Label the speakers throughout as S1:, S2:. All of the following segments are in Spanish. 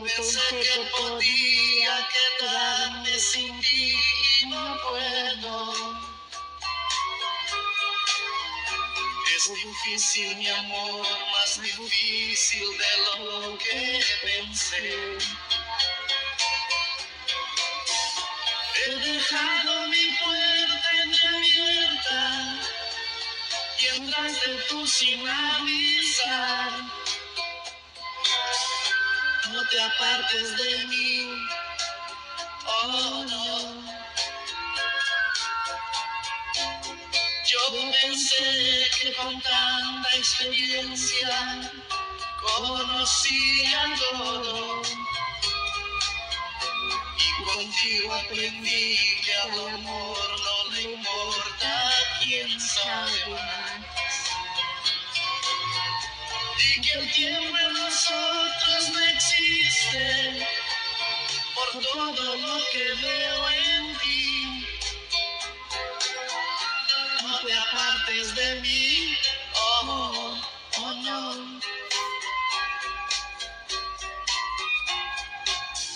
S1: Pensé que podía quedarme sin ti, no puedo. Es difícil mi amor, más difícil de lo que pensé. He dejado mi puerta entreabierta y entraste tú sin avisar. No te apartes de mí, oh no. Yo pensé que con tanta experiencia conocía todo. Y contigo aprendí que al amor no le importa quién sabe más. Y que el tiempo en nosotros no existe por todo lo que veo en ti. No te apartes de mí, oh, oh no.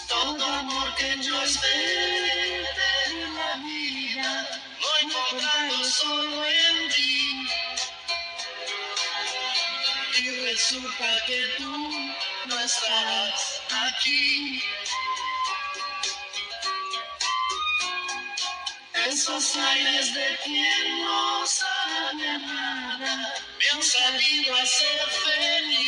S1: Todo amor que yo esperé Y resulta que tú no estás aquí. Esos aires de quien no sabe nada me han salido a ser feliz.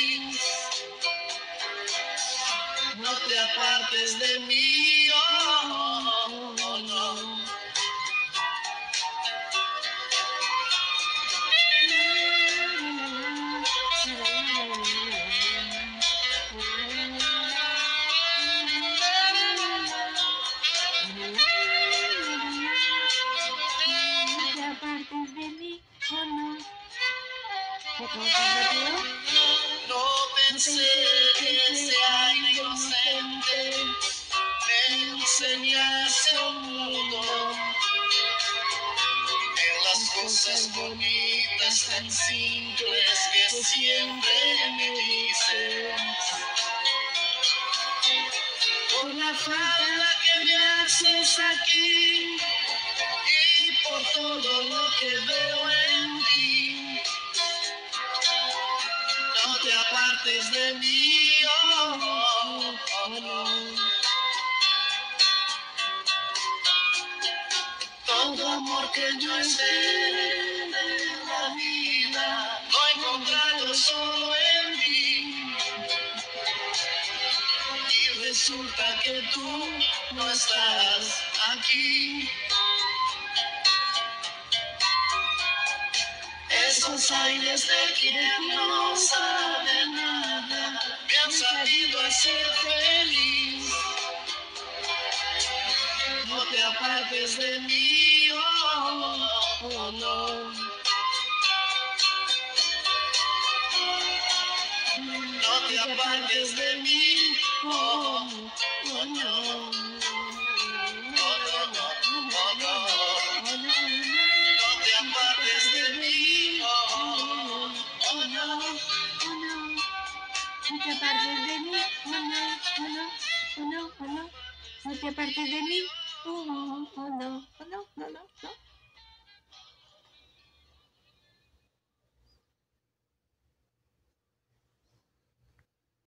S1: No pensé que aire inocente. me enseñase un mundo. En las cosas bonitas tan simples que siempre me dices. Por la falta que me haces aquí y por todo lo que veo en te apartes de mí, oh, oh, oh. Todo amor que yo esperé en la vida, lo he encontrado solo en ti. Y resulta que tú no estás aquí. Esos aires de quien no a ser feliz. No te apartes de mí, oh, oh, no. No te apartes de mí, oh, oh, no. te apartes de mí, oh no, oh no, oh no, oh no,
S2: no te apartes de mí, oh, oh, oh no, oh no, oh, no, oh, no, no.